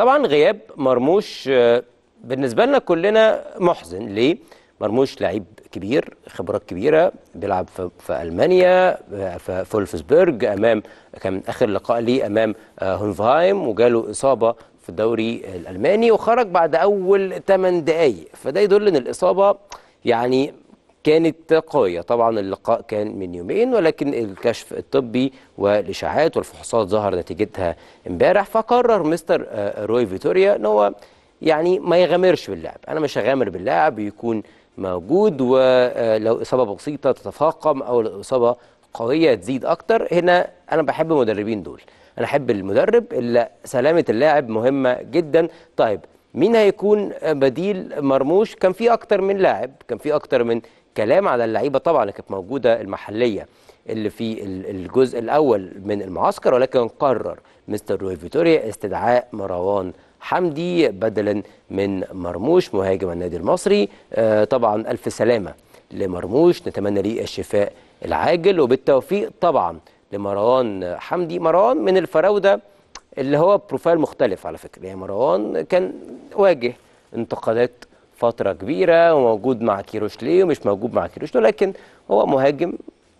طبعا غياب مرموش آه، بالنسبة لنا كلنا محزن. ليه؟ مرموش لعيب كبير خبرات كبيرة بيلعب في, ألمانيا آه، في فولفسبرج أمام كان آخر لقاء ليه أمام آه، هونفهايم وجاله إصابة في الدوري الألماني وخرج بعد أول 8 دقائق فده يدل إن الإصابة يعني كانت قوية. طبعا اللقاء كان من يومين ولكن الكشف الطبي والإشاعات والفحوصات ظهر نتيجتها امبارح فقرر مستر آه، روي فيتوريا إن هو يعني ما يغامرش باللاعب أنا مش هغامر باللاعب يكون موجود ولو إصابة بسيطة تتفاقم أو الإصابة قوية تزيد أكتر. هنا أنا بحب المدربين دول. أنا أحب المدرب اللي سلامة اللاعب مهمة جدا. طيب مين هيكون بديل مرموش؟ كان في أكتر من لاعب كان في أكتر من كلام على اللعيبة طبعا اللي كانت موجودة المحلية اللي في ال- الجزء الأول من المعسكر ولكن قرر مستر روي فيتوريا استدعاء مروان حمدي بدلا من مرموش مهاجم النادي المصري. آه طبعا ألف سلامة لمرموش. نتمنى ليه الشفاء العاجل وبالتوفيق طبعا لمروان حمدي. مروان من الفراودة اللي هو بروفايل مختلف على فكرة. يعني مروان كان واجه انتقادات فترة كبيرة وموجود مع كيروش ليه ومش موجود مع كيروش لكن هو مهاجم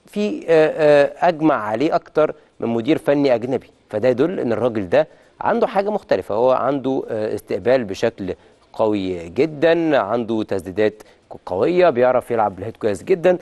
في آه، آه، أجمع عليه أكتر من مدير فني أجنبي. فده يدل إن الراجل ده عنده حاجة مختلفة. هو عنده آه، استقبال بشكل قوي جدا عنده تسديدات قوية بيعرف يلعب بالهيد كويس جدا.